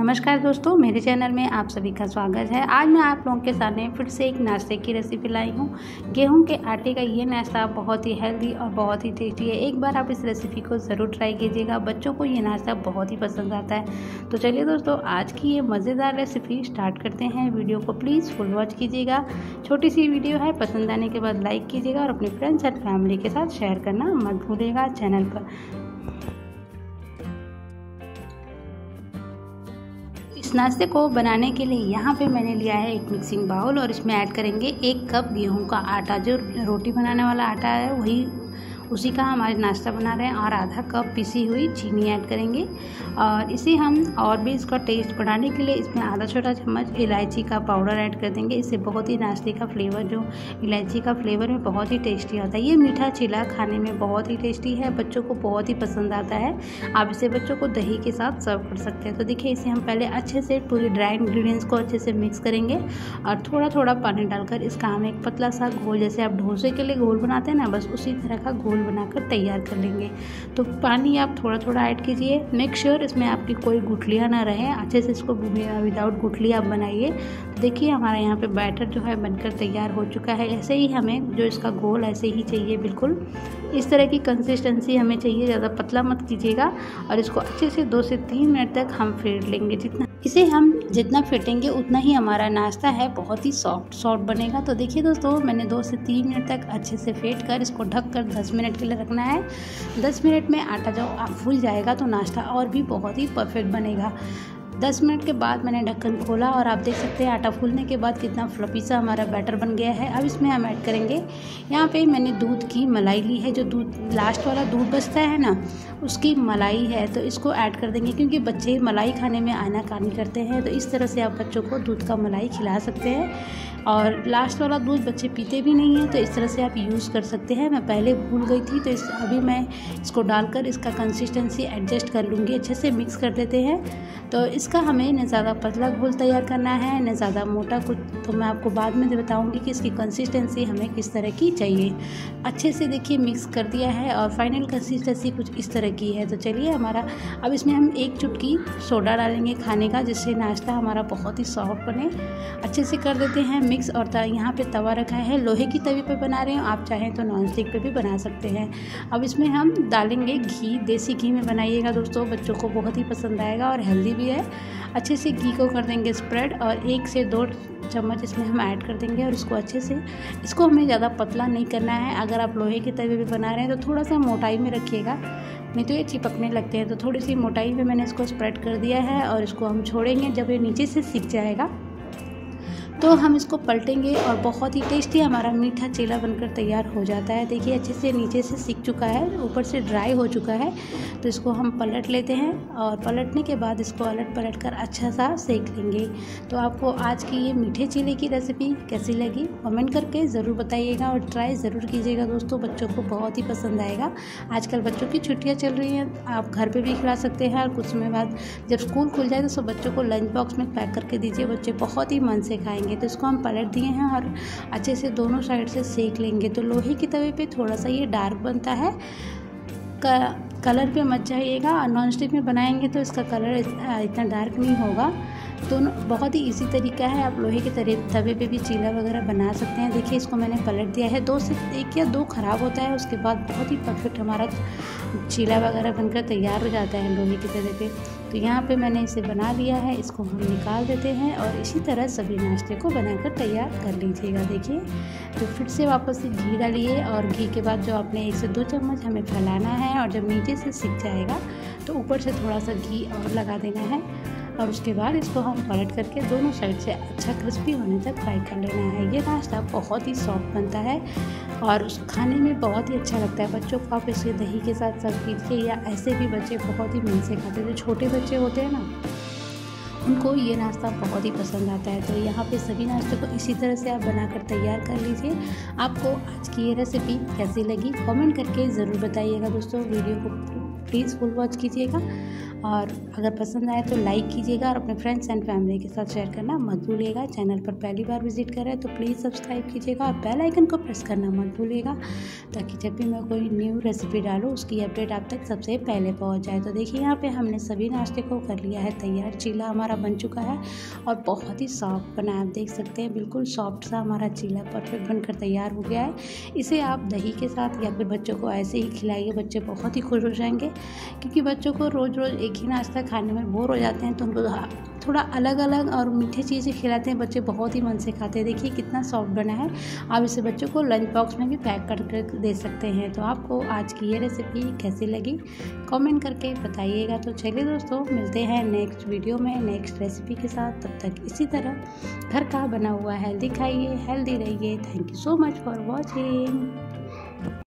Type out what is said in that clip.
नमस्कार दोस्तों, मेरे चैनल में आप सभी का स्वागत है। आज मैं आप लोगों के सामने फिर से एक नाश्ते की रेसिपी लाई हूँ। गेहूँ के आटे का ये नाश्ता बहुत ही हेल्दी और बहुत ही टेस्टी है। एक बार आप इस रेसिपी को ज़रूर ट्राई कीजिएगा। बच्चों को ये नाश्ता बहुत ही पसंद आता है। तो चलिए दोस्तों, आज की ये मज़ेदार रेसिपी स्टार्ट करते हैं। वीडियो को प्लीज़ फुल वॉच कीजिएगा। छोटी सी वीडियो है, पसंद आने के बाद लाइक कीजिएगा और अपने फ्रेंड्स एंड फैमिली के साथ शेयर करना मत भूलिएगा चैनल पर। इस नाश्ते को बनाने के लिए यहाँ पे मैंने लिया है एक मिक्सिंग बाउल और इसमें ऐड करेंगे एक कप गेहूँ का आटा। जो रोटी बनाने वाला आटा है, वही उसी का हम आज नाश्ता बना रहे हैं और आधा कप पिसी हुई चीनी ऐड करेंगे। और इसे हम और भी इसका टेस्ट बढ़ाने के लिए इसमें आधा छोटा चम्मच इलायची का पाउडर ऐड कर देंगे। इससे बहुत ही नाश्ते का फ्लेवर जो इलायची का फ्लेवर में बहुत ही टेस्टी होता है। ये मीठा चिला खाने में बहुत ही टेस्टी है, बच्चों को बहुत ही पसंद आता है। आप इसे बच्चों को दही के साथ सर्व कर सकते हैं। तो देखिए, इसे हम पहले अच्छे से पूरे ड्राई इंग्रीडियंट्स को अच्छे से मिक्स करेंगे और थोड़ा थोड़ा पानी डालकर इसका हम एक पतला सा घोल, जैसे आप डोसे के लिए घोल बनाते हैं ना, बस उसी तरह का घोल बनाकर तैयार कर लेंगे। तो पानी आप थोड़ा थोड़ा ऐड कीजिए। मेक श्योर इसमें आपकी कोई गुठलियाँ ना रहे। अच्छे से इसको विदाउट गुठली आप बनाइए। तो देखिए, हमारा यहाँ पे बैटर जो है बनकर तैयार हो चुका है। ऐसे ही हमें जो इसका घोल ऐसे ही चाहिए बिल्कुल। इस तरह की कंसिस्टेंसी हमें चाहिए। ज़्यादा पतला मत कीजिएगा। और इसको अच्छे से दो से तीन मिनट तक हम फेंट लेंगे। जितना इसे हम जितना फेंटेंगे, उतना ही हमारा नाश्ता है बहुत ही सॉफ्ट सॉफ्ट बनेगा। तो देखिए दोस्तों, मैंने दो से तीन मिनट तक अच्छे से फेंट कर इसको ढक कर दस मिनट के लिए रखना है। दस मिनट में आटा जब आप फूल जाएगा तो नाश्ता और भी बहुत ही परफेक्ट बनेगा। दस मिनट के बाद मैंने ढक्कन खोला और आप देख सकते हैं आटा फूलने के बाद कितना फ्लफी सा हमारा बैटर बन गया है। अब इसमें हम ऐड करेंगे। यहाँ पे मैंने दूध की मलाई ली है, जो दूध लास्ट वाला दूध बचता है ना, उसकी मलाई है तो इसको ऐड कर देंगे क्योंकि बच्चे मलाई खाने में आना कानी करते हैं तो इस तरह से आप बच्चों को दूध का मलाई खिला सकते हैं। और लास्ट वाला दूध बच्चे पीते भी नहीं हैं तो इस तरह से आप यूज़ कर सकते हैं। मैं पहले भूल गई थी तो इस, अभी मैं इसको डालकर इसका कंसिस्टेंसी एडजस्ट कर लूँगी, अच्छे से मिक्स कर देते हैं। तो इसका हमें न ज़्यादा पतला घोल तैयार करना है, न ज़्यादा मोटा कुछ तो मैं आपको बाद में बताऊँगी कि इसकी कंसिस्टेंसी हमें किस तरह की चाहिए। अच्छे से देखिए मिक्स कर दिया है और फाइनल कंसिस्टेंसी कुछ इस तरह की है। तो चलिए हमारा, अब इसमें हम एक चुटकी सोडा डालेंगे खाने का, जिससे नाश्ता हमारा बहुत ही सॉफ्ट बने। अच्छे से कर देते हैं मिक्स और यहाँ पर तवा रखा है। लोहे की तवी पर बना रहे हैं, आप चाहें तो नॉन स्टिक पे भी बना सकते हैं। अब इसमें हम डालेंगे घी, देसी घी में बनाइएगा दोस्तों, बच्चों को बहुत ही पसंद आएगा और हेल्दी भी है। अच्छे से घी को कर देंगे स्प्रेड और एक से दो चम्मच इसमें हम ऐड कर देंगे और इसको अच्छे से, इसको हमें ज़्यादा पतला नहीं करना है। अगर आप लोहे के तवे पे बना रहे हैं तो थोड़ा सा मोटाई में रखिएगा, नहीं तो ये चिपकने लगते हैं। तो थोड़ी सी मोटाई में मैंने इसको स्प्रेड कर दिया है और इसको हम छोड़ेंगे जब ये नीचे से सीख जाएगा। तो हम इसको पलटेंगे और बहुत ही टेस्टी हमारा मीठा चीला बनकर तैयार हो जाता है। देखिए, अच्छे से नीचे से सीख चुका है, ऊपर से ड्राई हो चुका है। तो इसको हम पलट लेते हैं और पलटने के बाद इसको अलट पलट कर अच्छा सा सेक लेंगे। तो आपको आज की ये मीठे चीले की रेसिपी कैसी लगी? कमेंट करके ज़रूर बताइएगा और ट्राई ज़रूर कीजिएगा दोस्तों, बच्चों को बहुत ही पसंद आएगा। आजकल बच्चों की छुट्टियाँ चल रही हैं, आप घर पर भी खिला सकते हैं और कुछ समय बाद जब स्कूल खुल जाए तो सब बच्चों को लंच बॉक्स में पैक करके दीजिए, बच्चे बहुत ही मन से खाएँगे। लेंगे तो इसको हम पलट दिए हैं और अच्छे से दोनों साइड से सेक लेंगे। तो लोहे की तवे पे थोड़ा सा ये डार्क बनता है। कलर पे मत जाइएगा और नॉन स्टिक में बनाएँगे तो इसका कलर इतना डार्क नहीं होगा। तो बहुत ही इजी तरीका है। आप लोहे के तरे, तवे पे भी चीला वगैरह बना सकते हैं। देखिए इसको मैंने पलट दिया है। दो से, एक या दो ख़राब होता है, उसके बाद बहुत ही परफेक्ट हमारा चीला वगैरह बनकर तैयार हो जाता है लोहे के तवे पे। तो यहाँ पे मैंने इसे बना लिया है, इसको हम निकाल देते हैं और इसी तरह सभी नाश्ते को बनाकर तैयार कर लीजिएगा। देखिए तो फिर से वापस से घी डालिए और घी के बाद जो आपने एक से दो चम्मच हमें फैलाना है और जब नीचे से सीख जाएगा तो ऊपर से थोड़ा सा घी और लगा देना है। और उसके बाद इसको हम पलट करके दोनों साइड से अच्छा क्रिस्पी होने तक फ्राई कर लेना है। ये नाश्ता बहुत ही सॉफ्ट बनता है और खाने में बहुत ही अच्छा लगता है। बच्चों को आप इसे दही के साथ सर्व कीजिए या ऐसे भी बच्चे बहुत ही मन से खाते जो छोटे बच्चे होते हैं ना, उनको ये नाश्ता बहुत ही पसंद आता है। तो यहाँ पे सभी नाश्ते को इसी तरह से आप बनाकर तैयार कर लीजिए। आपको आज की ये रेसिपी कैसी लगी? कमेंट करके ज़रूर बताइएगा दोस्तों। वीडियो को प्लीज़ फुल वॉच कीजिएगा और अगर पसंद आए तो लाइक कीजिएगा और अपने फ्रेंड्स एंड फैमिली के साथ शेयर करना मत भूलिएगा। चैनल पर पहली बार विज़िट कर हैं तो प्लीज़ सब्सक्राइब कीजिएगा और बेल आइकन को प्रेस करना मत भूलिएगा ताकि जब भी मैं कोई न्यू रेसिपी डालूँ, उसकी अपडेट आप तक सबसे पहले पहुँच जाए। तो देखिए, यहाँ पर हमने सभी नाश्ते को कर लिया है, तैयार चीला हमारा बन चुका है और बहुत ही सॉफ्ट बना आप देख सकते हैं, बिल्कुल सॉफ्ट सा हमारा चीला परफेक्ट बनकर तैयार हो गया है। इसे आप दही के साथ या फिर बच्चों को ऐसे ही खिलाइए, बच्चे बहुत ही खुश हो जाएँगे। क्योंकि बच्चों को रोज़ रोज़ एक ही नाश्ता खाने में बोर हो जाते हैं तो उनको थोड़ा अलग अलग और मीठे चीज़ें खिलाते हैं। बच्चे बहुत ही मन से खाते हैं। देखिए कितना सॉफ्ट बना है। आप इसे बच्चों को लंच बॉक्स में भी पैक करके कर दे सकते हैं। तो आपको आज की ये रेसिपी कैसी लगी? कमेंट करके बताइएगा। तो चलिए दोस्तों, मिलते हैं नेक्स्ट वीडियो में नेक्स्ट रेसिपी के साथ। तब तक इसी तरह घर का बना हुआ हेल्दी खाइए हेल्दी रहिए। Thank you so much for watching